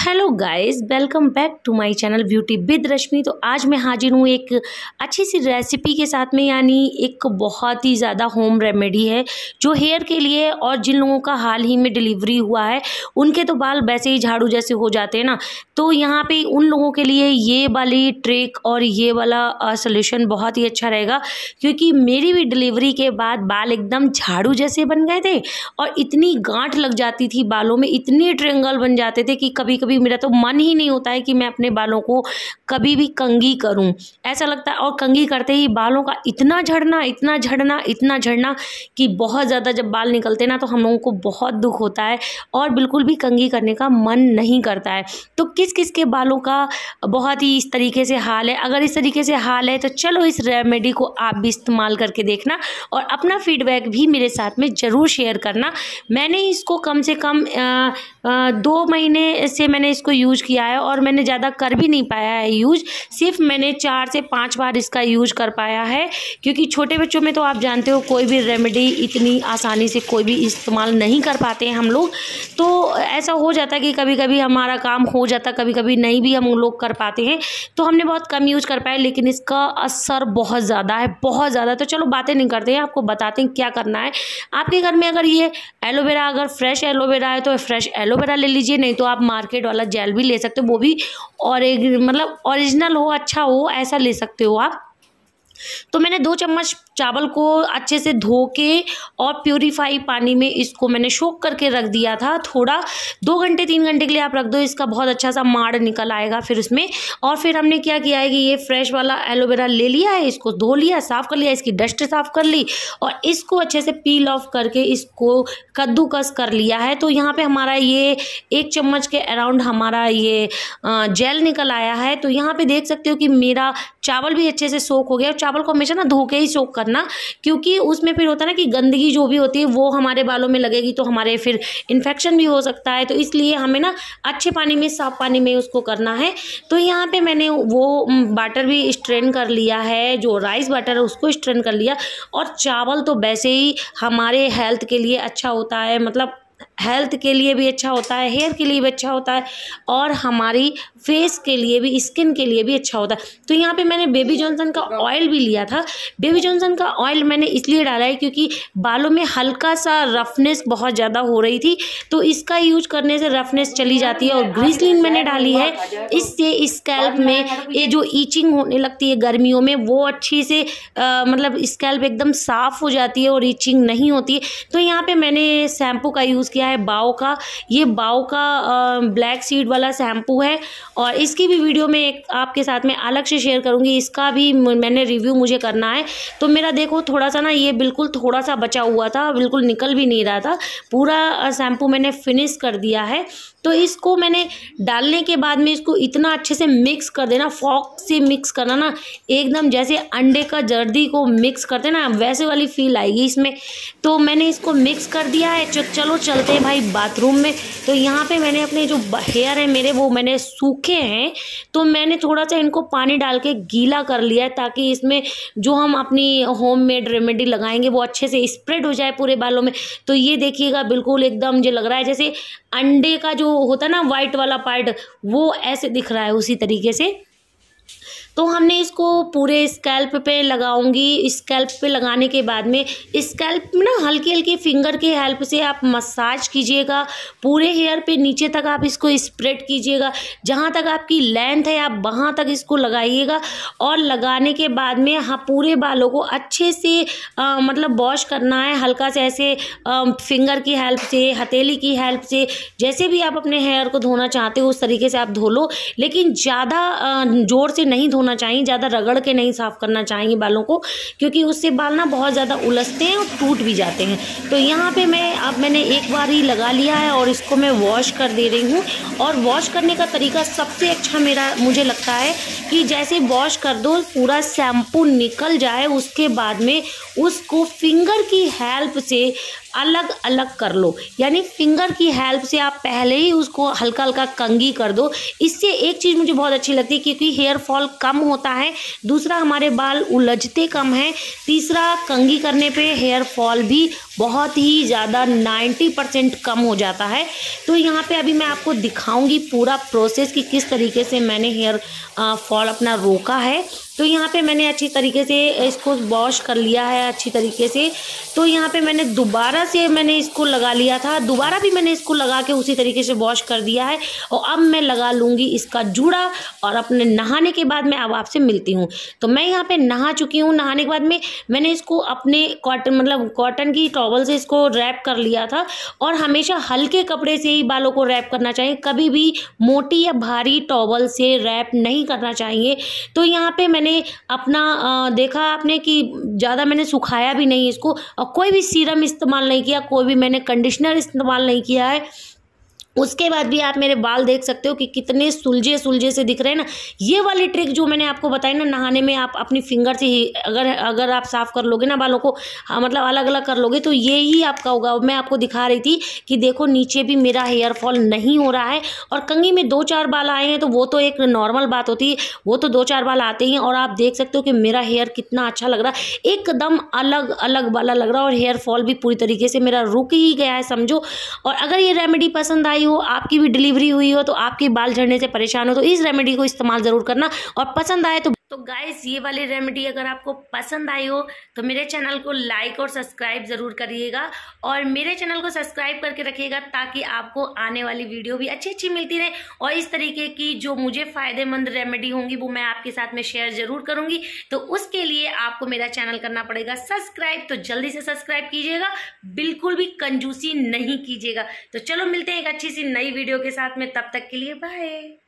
Hello guys welcome back to my channel beauty with Rashmi तो आज मैं हाजिर हूँ एक अच्छी सी रेसिपी के साथ में, यानी एक बहुत ही ज़्यादा होम रेमेडी है, जो हेयर के लिए और जिन लोगों का हाल ही में डिलीवरी हुआ है, उनके तो बाल वैसे ही झाड़ू जैसे हो जाते हैं ना। तो यहाँ पे उन लोगों के लिए ये वाली ट्रिक और ये वाला सोल्यूशन बहुत ही अच्छा रहेगा, क्योंकि मेरी भी डिलीवरी के बाद बाल एकदम झाड़ू जैसे बन गए थे और इतनी गांठ लग जाती थी बालों में, इतने ट्रेंगल बन जाते थे कि कभी कभी मेरा तो मन ही नहीं होता है कि मैं अपने बालों को कभी भी कंगी करूँ। ऐसा लगता है और कंगी करते ही बालों का इतना झड़ना इतना झड़ना इतना झड़ना कि बहुत ज़्यादा जब बाल निकलते ना तो हम लोगों को बहुत दुख होता है और बिल्कुल भी कंगी करने का मन नहीं करता है। तो किस किस के बालों का बहुत ही इस तरीके से हाल है? अगर इस तरीके से हाल है तो चलो इस रेमेडी को आप भी इस्तेमाल करके देखना और अपना फीडबैक भी मेरे साथ में ज़रूर शेयर करना। मैंने इसको कम से कम आ, आ, दो महीने से मैंने इसको यूज़ किया है और मैंने ज़्यादा कर भी नहीं पाया है यूज़। सिर्फ़ मैंने चार से पाँच बार इसका यूज़ कर पाया है, क्योंकि छोटे बच्चों में तो आप जानते हो कोई भी रेमेडी इतनी आसानी से कोई भी इस्तेमाल नहीं कर पाते हैं हम लोग। तो ऐसा हो जाता है कि कभी कभी हमारा काम हो जाता कभी कभी नहीं भी हम लोग कर पाते हैं। तो हमने बहुत कम यूज़ कर पाए लेकिन इसका असर बहुत ज़्यादा है, बहुत ज़्यादा। तो चलो बातें नहीं करते हैं, आपको बताते हैं क्या करना है। आपके घर में अगर ये एलोवेरा अगर फ्रेश एलोवेरा है तो फ्रेश एलोवेरा ले लीजिए, नहीं तो आप मार्केट वाला जेल भी ले सकते हो, वो भी और मतलब ओरिजिनल हो अच्छा हो, ऐसा ले सकते हो आप। तो मैंने दो चम्मच चावल को अच्छे से धो के और प्योरीफाई पानी में इसको मैंने शोक करके रख दिया था। थोड़ा दो घंटे, तीन घंटे के लिए आप रख दो, इसका बहुत अच्छा सा माड़ निकल आएगा फिर उसमें। और फिर हमने क्या किया है कि ये फ्रेश वाला एलोवेरा ले लिया है, इसको धो लिया, साफ़ कर लिया, इसकी डस्ट साफ़ कर ली और इसको अच्छे से पील ऑफ़ करके इसको कद्दूकस कर लिया है। तो यहाँ पर हमारा ये एक चम्मच के अराउंड हमारा ये जेल निकल आया है। तो यहाँ पर देख सकते हो कि मेरा चावल भी अच्छे से सोख हो गया और चावल को हमेशा ना धो के ही सोख करना क्योंकि उसमें फिर होता है ना कि गंदगी जो भी होती है, वो हमारे बालों में लगेगी तो हमारे फिर इन्फेक्शन भी हो सकता है। तो इसलिए हमें ना अच्छे पानी में, साफ़ पानी में उसको करना है। तो यहाँ पर मैंने वो बाटर भी स्ट्रेन कर लिया है, जो राइस बाटर है, उसको स्ट्रेन कर लिया। और चावल तो वैसे ही हमारे हेल्थ के लिए अच्छा होता है मतलब हेल्थ के लिए भी अच्छा होता है हेयर के लिए भी अच्छा होता है और हमारी फेस के लिए भी स्किन के लिए भी अच्छा होता है। तो यहाँ पे मैंने बेबी जॉनसन का ऑयल भी लिया था। बेबी जॉनसन का ऑयल मैंने इसलिए डाला है क्योंकि बालों में हल्का सा रफनेस बहुत ज़्यादा हो रही थी तो इसका यूज़ करने से रफनेस चली जाती है और ग्रीसलिन मैंने डाली है। इससे स्कैल्प में ये जो ईचिंग होने लगती है गर्मियों में वो अच्छी से आ, मतलब स्कैल्प एकदम साफ़ हो जाती है और ईचिंग नहीं होती तो यहाँ पर मैंने शैम्पू का यूज़ किया है, बाओ का। ये बाओ का ब्लैक सीड वाला शैम्पू है और इसकी भी वीडियो मैं एक आपके साथ में अलग से शेयर करूँगी। इसका भी मैंने रिव्यू मुझे करना है। तो मेरा देखो थोड़ा सा ना ये बिल्कुल थोड़ा सा बचा हुआ था, बिल्कुल निकल भी नहीं रहा था। पूरा शैम्पू मैंने फिनिश कर दिया है। तो इसको मैंने डालने के बाद में इसको इतना अच्छे से मिक्स कर देना, फॉक से मिक्स करना ना, एकदम जैसे अंडे का जर्दी को मिक्स करते ना, वैसे वाली फील आएगी इसमें। तो मैंने इसको मिक्स कर दिया है। चलो चलते भाई बाथरूम में। तो यहाँ पे मैंने अपने जो हेयर है मेरे, वो मैंने सूखे हैं। तो मैंने थोड़ा सा इनको पानी डाल के गीला कर लिया है ताकि इसमें जो हम अपनी होम मेड रेमेडी लगाएँगे, वो अच्छे से स्प्रेड हो जाए पूरे बालों में। तो ये देखिएगा, बिल्कुल एकदम मुझे लग रहा है जैसे अंडे का जो होता है ना वाइट वाला पार्ट वो ऐसे दिख रहा है उसी तरीके से। तो हमने इसको पूरे स्कैल्प पे लगाऊँगी। स्कैल्प पे लगाने के बाद में स्कैल्प में ना हल्की हल्की फिंगर के हेल्प से आप मसाज कीजिएगा। पूरे हेयर पे नीचे तक आप इसको स्प्रेड कीजिएगा। जहाँ तक आपकी लेंथ है आप वहाँ तक इसको लगाइएगा। और लगाने के बाद में हाँ पूरे बालों को अच्छे से आ, मतलब वॉश करना है। हल्का से ऐसे आ, फिंगर की हेल्प से हथेली की हेल्प से जैसे भी आप अपने हेयर को धोना चाहते हो उस तरीके से आप धो लो। लेकिन ज़्यादा ज़ोर से नहीं धोना चाहिए, ज़्यादा रगड़ के नहीं साफ़ करना चाहिए बालों को, क्योंकि उससे बाल ना बहुत ज़्यादा उलझते हैं और टूट भी जाते हैं। तो यहाँ पे मैं, अब मैंने एक बार ही लगा लिया है और इसको मैं वॉश कर दे रही हूँ। और वॉश करने का तरीका सबसे अच्छा मेरा, मुझे लगता है कि जैसे वॉश कर दो, पूरा शैम्पू निकल जाए, उसके बाद में उसको फिंगर की हेल्प से अलग अलग कर लो। यानी फिंगर की हेल्प से आप पहले ही उसको हल्का हल्का कंगी कर दो। इससे एक चीज़ मुझे बहुत अच्छी लगती है क्योंकि हेयर फॉल कम होता है, दूसरा हमारे बाल उलझते कम हैं, तीसरा कंगी करने पे हेयर फॉल भी बहुत ही ज़्यादा नाइन्टी परसेंट कम हो जाता है। तो यहाँ पे अभी मैं आपको दिखाऊँगी पूरा प्रोसेस कि किस तरीके से मैंने हेयर फॉल अपना रोका है। तो यहाँ पे मैंने अच्छी तरीके से इसको वॉश कर लिया है अच्छी तरीके से। तो यहाँ पे मैंने दोबारा से मैंने इसको लगा लिया था। दोबारा भी मैंने इसको लगा के उसी तरीके से वॉश कर दिया है। और अब मैं लगा लूँगी इसका जूड़ा और अपने नहाने के बाद मैं अब आपसे मिलती हूँ। तो मैं यहाँ पर नहा चुकी हूँ। नहाने के बाद में मैंने इसको अपने कॉटन मतलब कॉटन की टॉवल से इसको रैप कर लिया था। और हमेशा हल्के कपड़े से ही बालों को रैप करना चाहिए। कभी भी मोटी या भारी टॉवल से रैप नहीं करना चाहिए। तो यहाँ पे मैंने अपना अपना देखा आपने कि ज़्यादा मैंने सुखाया भी नहीं इसको और कोई भी सीरम इस्तेमाल नहीं किया, कोई भी मैंने कंडीशनर इस्तेमाल नहीं किया है। उसके बाद भी आप मेरे बाल देख सकते हो कि कितने सुलझे सुलझे से दिख रहे हैं ना। ये वाली ट्रिक जो मैंने आपको बताई ना नहाने में आप अपनी फिंगर से ही अगर अगर आप साफ़ कर लोगे ना बालों को हाँ, मतलब अलग अलग कर लोगे तो ये ही आपका होगा। मैं आपको दिखा रही थी कि देखो नीचे भी मेरा हेयर फॉल नहीं हो रहा है और कंगी में दो चार बाल आए हैं तो वो तो एक नॉर्मल बात होती है। वो तो दो चार बाल आते हैं और आप देख सकते हो कि मेरा हेयर कितना अच्छा लग रहा है। एकदम अलग अलग वाला लग रहा है और हेयर फॉल भी पूरी तरीके से मेरा रुक ही गया है समझो। और अगर ये रेमेडी पसंद आई हो, आपकी भी डिलीवरी हुई हो तो आपके बाल झड़ने से परेशान हो तो इस रेमेडी को इस्तेमाल ज़रूर करना और पसंद आए तो तो गाइस ये वाली रेमेडी अगर आपको पसंद आई हो तो मेरे चैनल को लाइक और सब्सक्राइब ज़रूर करिएगा और मेरे चैनल को सब्सक्राइब करके रखिएगा ताकि आपको आने वाली वीडियो भी अच्छी अच्छी मिलती रहे और इस तरीके की जो मुझे फ़ायदेमंद रेमेडी होंगी, वो मैं आपके साथ में शेयर ज़रूर करूँगी। तो उसके लिए आपको मेरा चैनल करना पड़ेगा सब्सक्राइब तो जल्दी से सब्सक्राइब कीजिएगा, बिल्कुल भी कंजूसी नहीं कीजिएगा। तो चलो मिलते हैं एक अच्छी सी नई वीडियो के साथ में, तब तक के लिए बाय